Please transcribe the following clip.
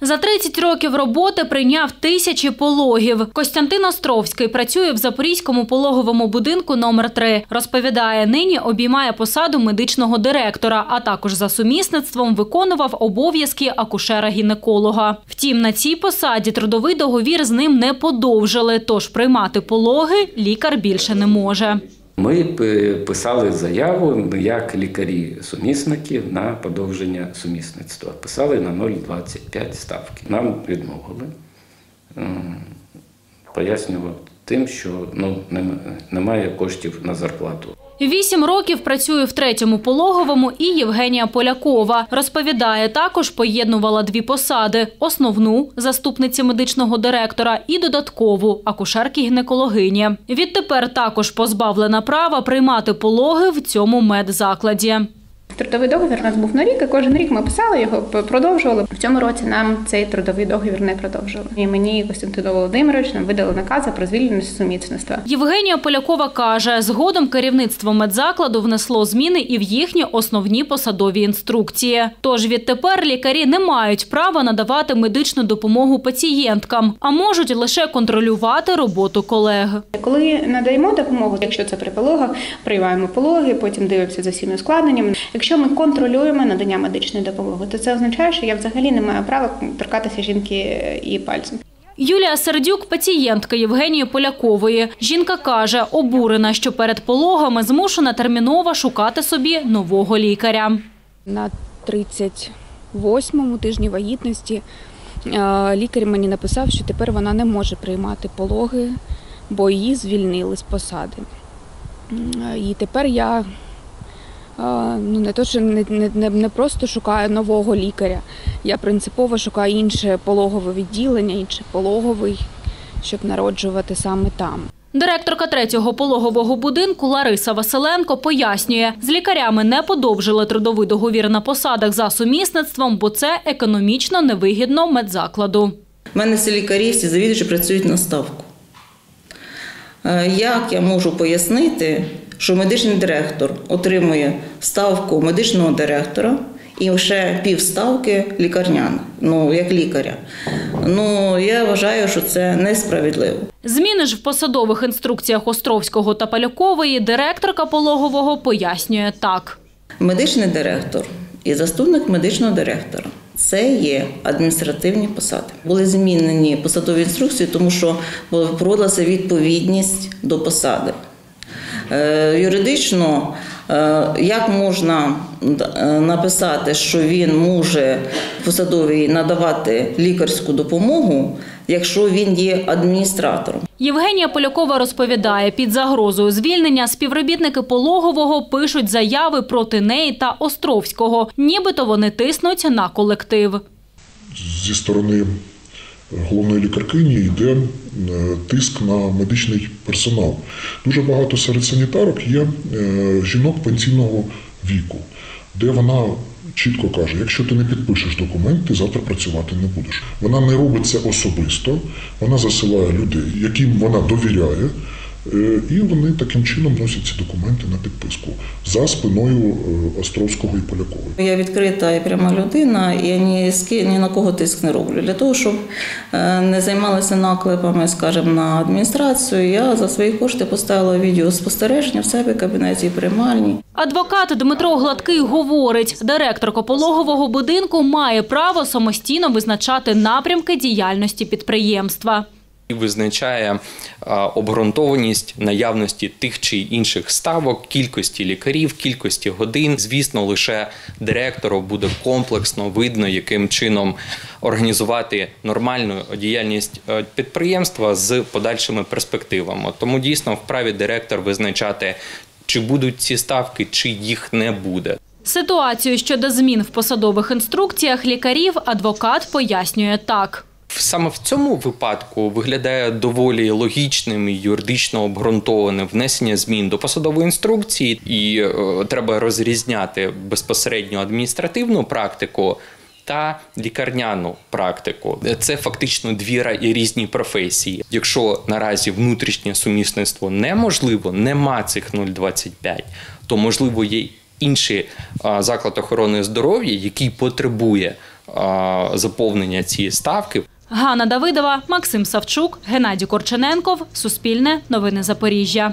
За 30 років роботи прийняв тисячі пологів. Костянтин Островський працює в Запорізькому пологовому будинку номер 3 Розповідає, нині обіймає посаду медичного директора, а також за сумісництвом виконував обов'язки акушера-гінеколога. Втім, на цій посаді трудовий договір з ним не подовжили, тож приймати пологи лікар більше не може. Ми писали заяву як лікарі-сумісники на подовження сумісництва. Писали на 0,25 ставки. Нам відмовили. Пояснював тим, що ну, немає коштів на зарплату. Вісім років працює в третьому пологовому і Євгенія Полякова. Розповідає, також поєднувала дві посади: основну заступниці медичного директора і додаткову акушерки-гінекологині. Відтепер також позбавлена права приймати пологи в цьому медзакладі. Трудовий договір у нас був на рік, і кожен рік ми писали його, продовжували. В цьому році нам цей трудовий договір не продовжили. І мені Костянтин Володимирович нам видали накази про звільнення сумісництва. Євгенія Полякова каже, згодом керівництво медзакладу внесло зміни і в їхні основні посадові інструкції. Тож відтепер лікарі не мають права надавати медичну допомогу пацієнткам, а можуть лише контролювати роботу колег. Коли надаємо допомогу, якщо це при пологах, приймаємо пологи, потім дивимося за всіми ускладненнями. Якщо ми контролюємо надання медичної допомоги, то це означає, що я взагалі не маю права торкатися жінки і пальцем. Юлія Сердюк – пацієнтка Євгенії Полякової. Жінка каже, обурена, що перед пологами змушена терміново шукати собі нового лікаря. На 38-му тижні вагітності е, лікар мені написав, що тепер вона не може приймати пологи, бо її звільнили з посади. І тепер я е, ну, не то, що не, не, не- не просто шукаю нового лікаря, я принципово шукаю інше пологове відділення, інший пологовий, щоб народжувати саме там. Директорка третього пологового будинку Лариса Василенко пояснює, з лікарями не подовжили трудовий договір на посадах за сумісництвом, бо це економічно невигідно медзакладу. У мене всі лікарі, всі завідувачі працюють на ставку. Е, Як я можу пояснити, що медичний директор отримує ставку медичного директора і ще півставки лікарняна, ну як лікаря? Ну я вважаю, що це несправедливо. Зміни ж в посадових інструкціях Островського та Полякової директорка пологового пояснює так. Медичний директор і заступник медичного директора це є адміністративні посади. Були змінені посадові інструкції, тому що проводилася відповідність до посади. Е, Юридично, е, як можна е, написати, що він може посадовий надавати лікарську допомогу, якщо він є адміністратором? Євгенія Полякова розповідає, під загрозою звільнення співробітники пологового пишуть заяви проти неї та Островського, нібито вони тиснуть на колектив. зі сторони головної лікаркині йде е, тиск на медичний персонал. Дуже багато серед санітарок є е, жінок пенсійного віку, де вона чітко каже: якщо ти не підпишеш документ, ти завтра працювати не будеш. Вона не робить це особисто, вона засилає людей, яким вона довіряє. Е, І вони таким чином носять ці документи на підписку за спиною е, Островського і Полякової. Я відкрита і пряма людина, і я ні, з ки- ні на кого тиск не роблю. Для того, щоб е, не займалися наклепами, скажімо, на адміністрацію, я за свої кошти поставила відеоспостереження в себе в кабінеті і приймальні. Адвокат Дмитро Гладкий говорить, директорка пологового будинку має право самостійно визначати напрямки діяльності підприємства. І визначає обґрунтованість наявності тих чи інших ставок, кількості лікарів, кількості годин. Звісно, лише директору буде комплексно видно, яким чином організувати нормальну діяльність е, підприємства з подальшими перспективами. Тому дійсно вправі директор визначати, чи будуть ці ставки, чи їх не буде. Ситуацію щодо змін в посадових інструкціях лікарів адвокат пояснює так. Саме в цьому випадку виглядає доволі логічним і юридично обґрунтованим внесення змін до посадової інструкції, і е, треба розрізняти безпосередньо адміністративну практику. Та лікарняну практику це фактично дві різні професії. Якщо наразі внутрішнє сумісництво неможливо, нема цих 0,25, то можливо є інший заклад охорони здоров'я, який потребує заповнення цієї ставки. Ганна Давидова, Максим Савчук, Геннадій Корчененков. Суспільне. Новини Запоріжжя.